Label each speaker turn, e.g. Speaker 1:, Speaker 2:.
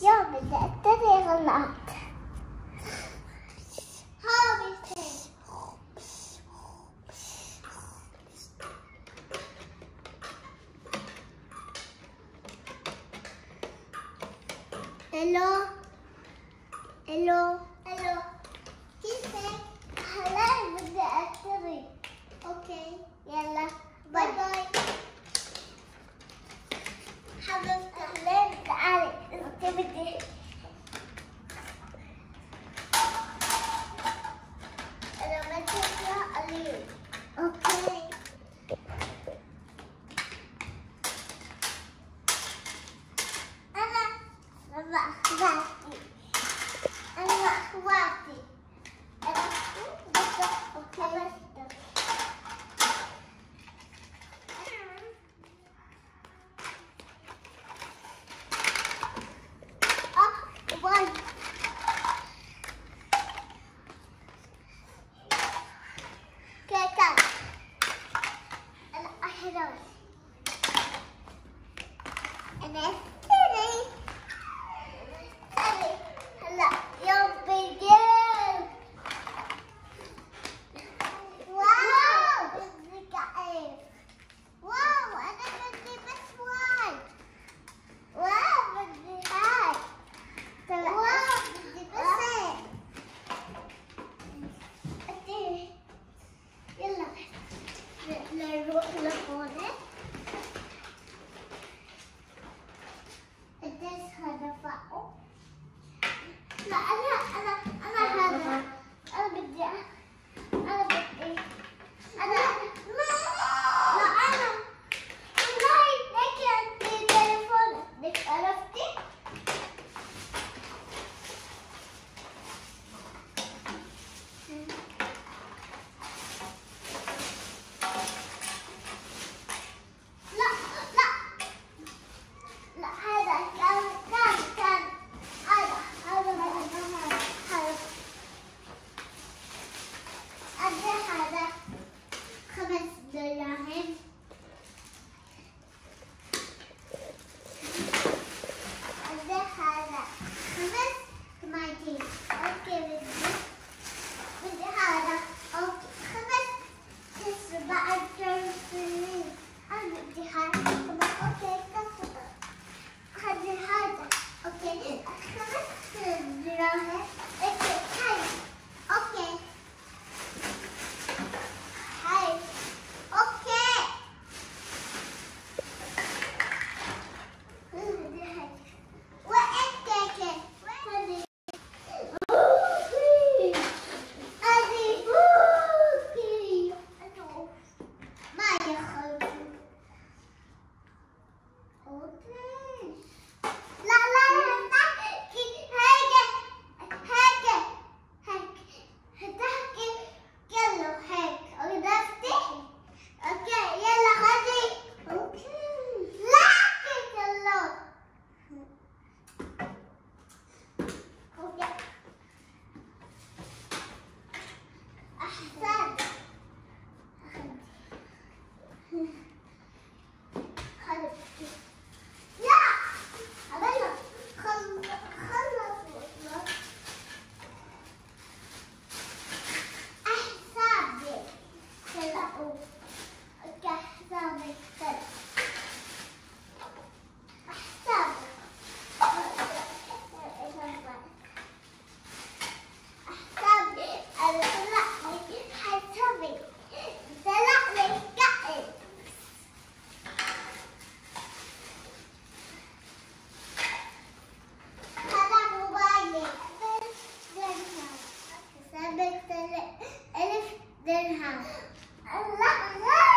Speaker 1: Jag berättar det natt. Hello. Hello. Hello. Kissing. Hello. Okej. Okay. Yalla. Bye bye. أنا أخواتي أنا أخواتي أنا Thank you. Uhum. كحسابك أحسابك أحسابي أطلعني حسابي طلعني قائد موبايلي ألف درهم ألف درهم love, love.